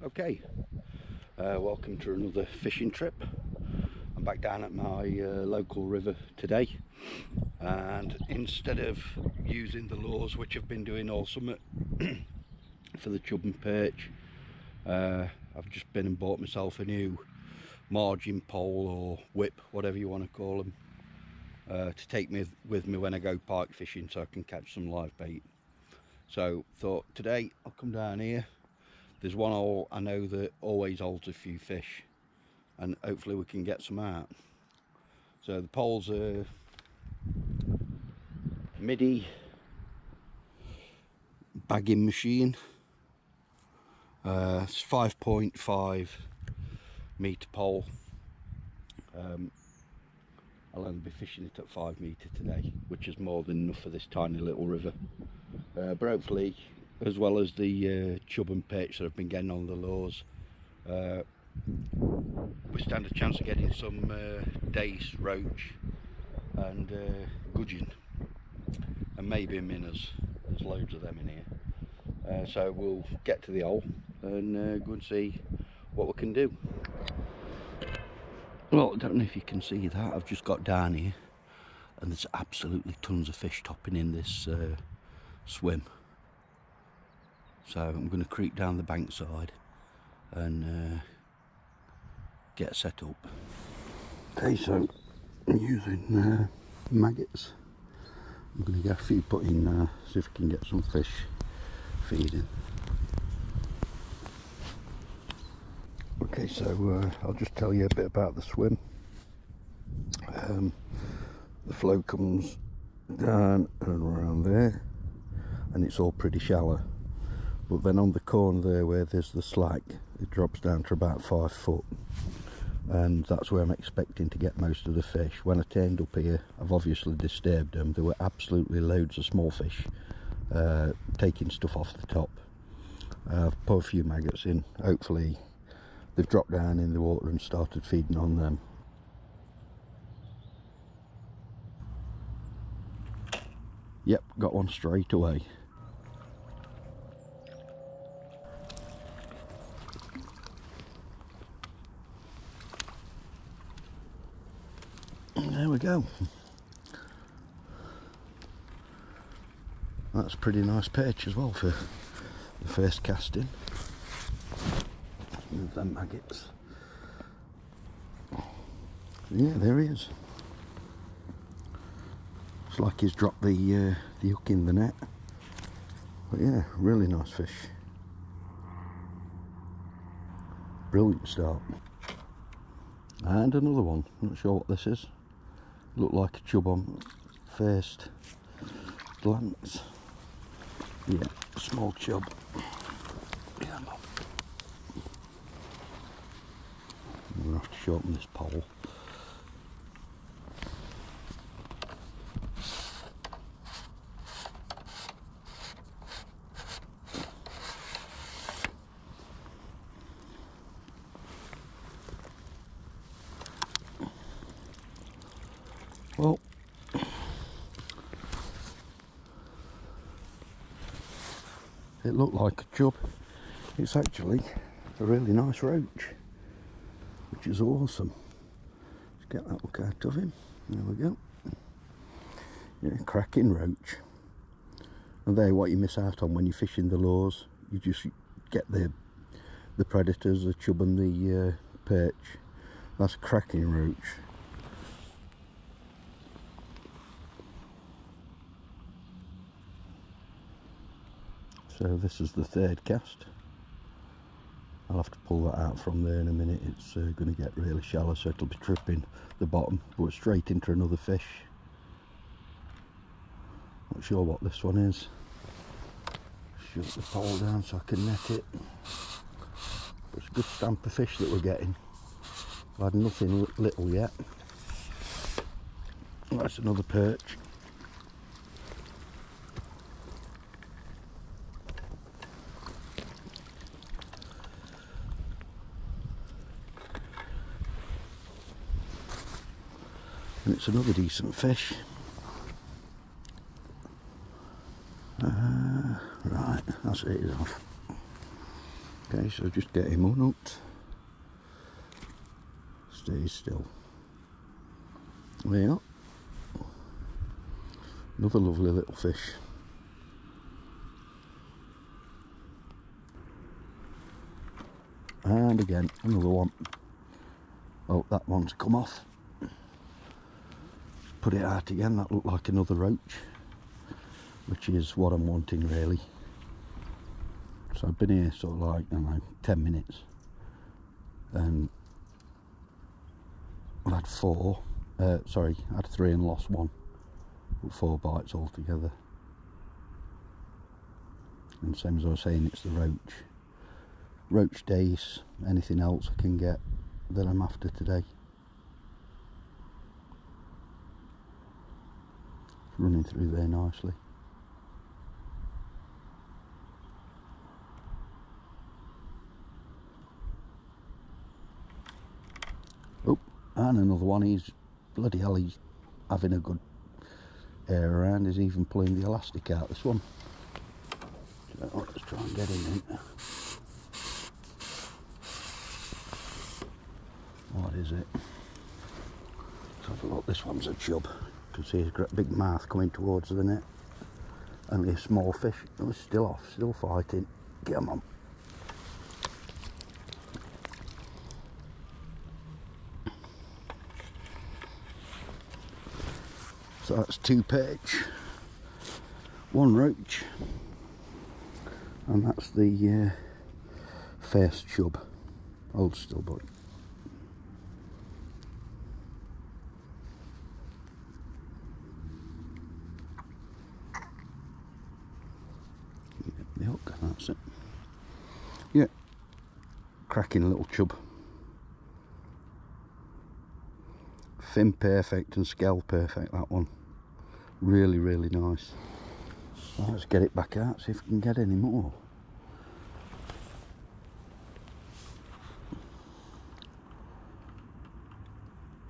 Okay, uh, welcome to another fishing trip. I'm back down at my uh, local river today. And instead of using the lures which I've been doing all summer for the chub and perch uh, I've just been and bought myself a new margin pole or whip whatever you want to call them uh, to take me with me when I go pike fishing so I can catch some live bait. So thought today I'll come down here there's one hole I know that always holds a few fish and hopefully we can get some out. So the poles are Middy bagging machine. Uh, it's 5.5 meter pole. Um, I'll only be fishing it at 5 meter today which is more than enough for this tiny little river. Uh, but hopefully as well as the uh, chub and perch that I've been getting on the lures uh, we stand a chance of getting some uh, dace, roach and uh, gudgeon and maybe minnows there's loads of them in here. Uh, so we'll get to the hole and uh, go and see what we can do. Well I don't know if you can see that. I've just got down here and there's absolutely tons of fish topping in this swim so I'm going to creep down the bank side and uh, get set up. Okay, so I'm using uh, maggots. I'm going to get a few put in there, see if I can get some fish feeding. Okay, so uh, I'll just tell you a bit about the swim. Um, the flow comes down and around there and it's all pretty shallow but then on the corner there where there's the slack it drops down to about five foot. And that's where I'm expecting to get most of the fish. When I turned up here I've obviously disturbed them. There were absolutely loads of small fish uh, taking stuff off the top. I've put a few maggots in. Hopefully they've dropped down in the water and started feeding on them. Yep got one straight away there go. That's pretty nice perch as well for the first casting. Move them maggots. Yeah there he is. It's like he's dropped the uh, the hook in the net. But yeah really nice fish. Brilliant start. And another one. Not sure what this is look like a chub on first glance. Yeah small chub yeah, I'm gonna have to shorten this pole Well, it looked like a chub. It's actually a really nice roach, which is awesome. Let's get that look out of him. There we go. Yeah, cracking roach. And there, what you miss out on when you're fishing the lures, you just get the the predators, the chub and the uh, perch. That's cracking roach. So this is the third cast. I'll have to pull that out from there in a minute. It's uh, going to get really shallow so it'll be tripping the bottom but straight into another fish. Not sure what this one is. Shut the pole down so I can net it. It's a good stamp of fish that we're getting. I've had nothing little yet. That's another perch it's another decent fish uh, right that's it off Okay, so just get him unhooked. Stay still. There you go. Another lovely little fish. And again, another one. Oh, that one's come off. Put it out again, that looked like another roach, which is what I'm wanting really. So I've been here sort of like, I don't know, 10 minutes. And I've had four, uh, sorry, I had three and lost one. But four bites altogether. And same as I was saying, it's the roach roach dace, anything else I can get that I'm after today. Running through there nicely. Oh, and another one, he's, bloody hell, he's having a good air around, he's even pulling the elastic out, this one. So oh, let's try and get him in. what is it? Let's have a look. This one's a chub. Can see his big mouth coming towards the net. Only a small fish. Oh, still off, still fighting. Get him on. So that's two perch, one roach, and that's the uh, first chub, old stillbite. that's it. Yeah, cracking little chub. Fin perfect and scale perfect, that one. Really, really nice. let's get it back out, see if we can get any more.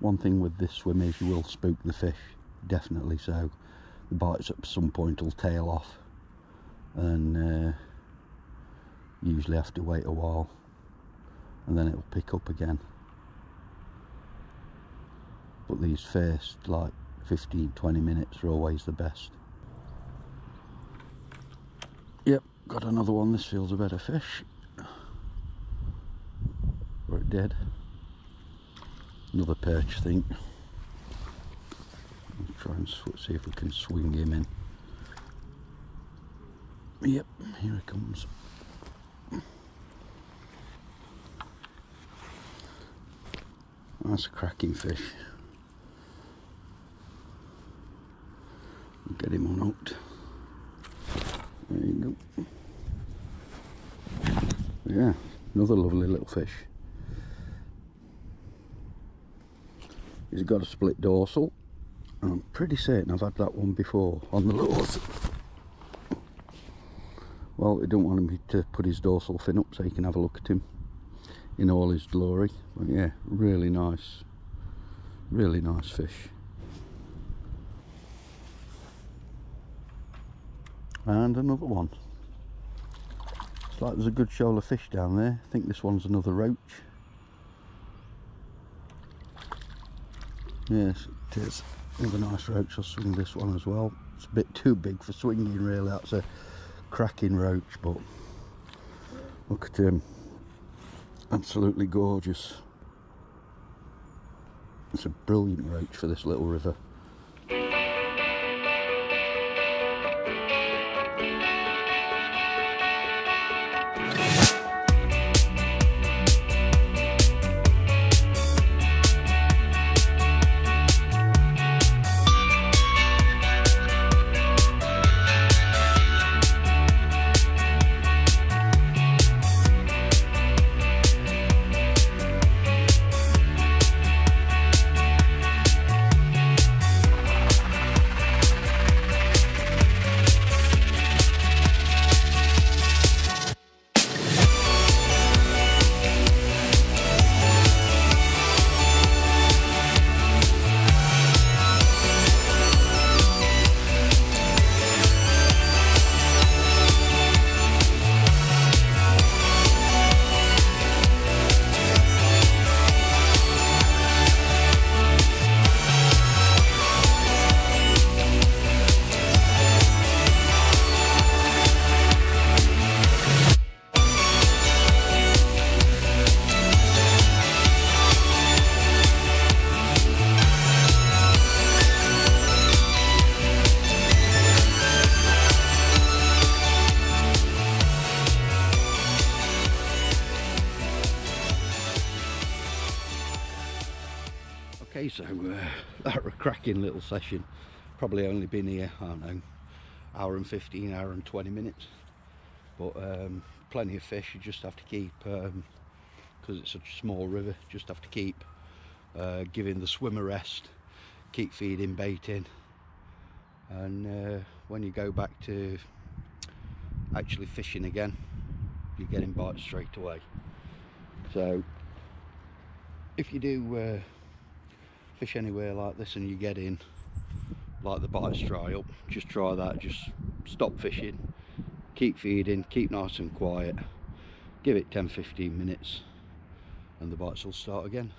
One thing with this swim is you will spook the fish, definitely so. The bites at some point will tail off and uh, usually have to wait a while and then it'll pick up again. But these first like 15 20 minutes are always the best. Yep got another one. This feels a better fish. Or it dead another perch thing I'll try and see if we can swing him in. Yep here he comes That's a cracking fish. Get him on out. There you go. Yeah, another lovely little fish. He's got a split dorsal. I'm pretty certain I've had that one before on the lures. Well, they don't want me to put his dorsal fin up so you can have a look at him in all his glory. But yeah, really nice, really nice fish. And another one. It's like there's a good shoal of fish down there. I think this one's another roach. Yes, it is. Another nice roach. I'll swing this one as well. It's a bit too big for swinging really. That's a cracking roach, but look at him absolutely gorgeous. It's a brilliant roach for this little river So uh, that were a cracking little session. Probably only been here, I don't know, hour and 15, hour and 20 minutes. But um, plenty of fish, you just have to keep, because it's such a small river, just have to keep uh, giving the swimmer rest, keep feeding baiting. And uh, when you go back to actually fishing again, you're getting bites straight away. So if you do uh, fish anywhere like this and you get in like the bites dry up just try that just stop fishing keep feeding keep nice and quiet give it 10-15 minutes and the bites will start again